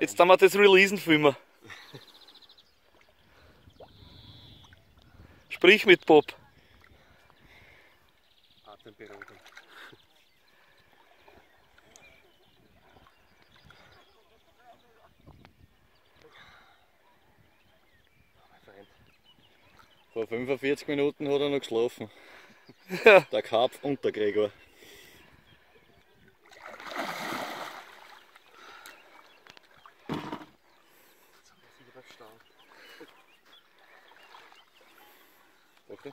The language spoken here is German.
Jetzt haben wir das Releasen filmen. Sprich mit Bob. Freund. Vor 45 Minuten hat er noch geschlafen. Ja. Der Karpf und der Gregor. Blijf oké.